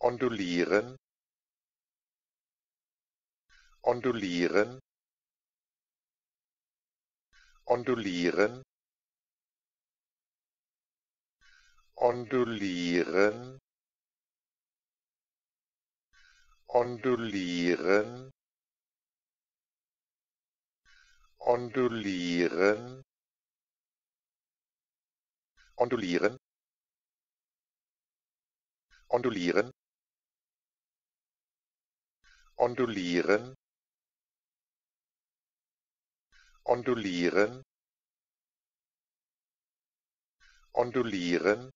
ondulieren ondulieren ondulieren ondulieren ondulieren ondulieren ondulieren ondulieren ondulieren ondulieren ondulieren